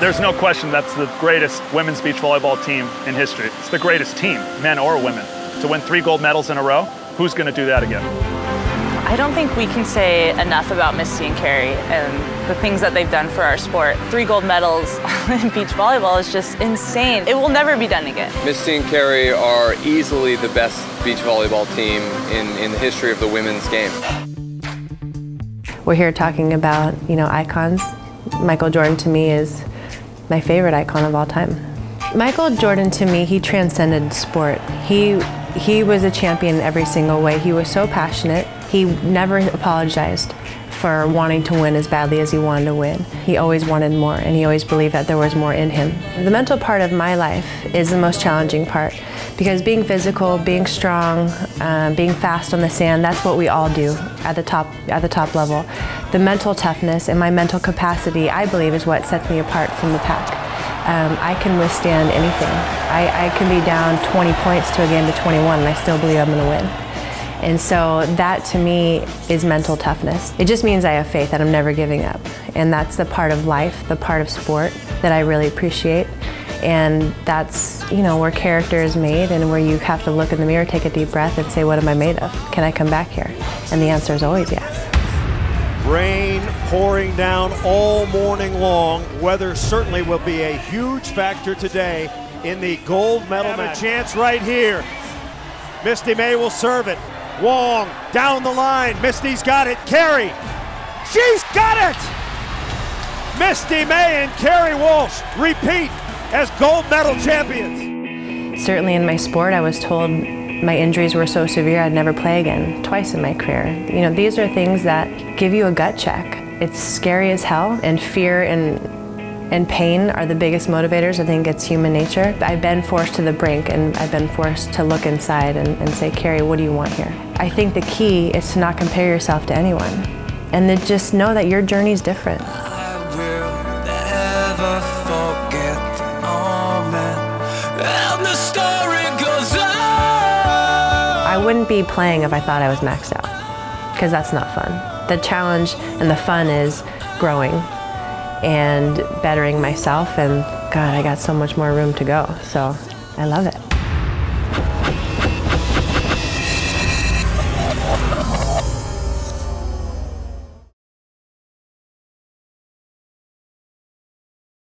There's no question that's the greatest women's beach volleyball team in history. It's the greatest team, men or women. To win three gold medals in a row, who's going to do that again? I don't think we can say enough about Misty and Kerri and the things that they've done for our sport. Three gold medals in beach volleyball is just insane. It will never be done again. Misty and Kerri are easily the best beach volleyball team in, in the history of the women's game. We're here talking about, you know, icons. Michael Jordan to me is my favorite icon of all time. Michael Jordan to me, he transcended sport. He he was a champion in every single way. He was so passionate. He never apologized for wanting to win as badly as he wanted to win. He always wanted more and he always believed that there was more in him. The mental part of my life is the most challenging part because being physical, being strong, um, being fast on the sand, that's what we all do at the top at the top level. The mental toughness and my mental capacity, I believe, is what sets me apart from the pack um, I can withstand anything. I, I, can be down 20 points to a game to 21 and I still believe I'm going to win. And so that to me is mental toughness. It just means I have faith that I'm never giving up. And that's the part of life, the part of sport that I really appreciate. And that's, you know, where character is made and where you have to look in the mirror, take a deep breath and say, what am I made of? Can I come back here? And the answer is always yes. Rain pouring down all morning long. Weather certainly will be a huge factor today in the gold medal Have match. a chance right here. Misty May will serve it. Wang down the line. Misty's got it. Kerri. She's got it! Misty May and Kerri Walsh repeat as gold medal champions. Certainly in my sport, I was told my injuries were so severe I'd never play again, twice in my career. You know, these are things that give you a gut check. It's scary as hell, and fear and and pain are the biggest motivators. I think it's human nature. I've been forced to the brink and I've been forced to look inside and, and say, Kerri, what do you want here? I think the key is to not compare yourself to anyone and to just know that your journey is different. Wouldn't be playing if I thought I was maxed out, because that's not fun. The challenge and the fun is growing and bettering myself, and God, I got so much more room to go, so I love it.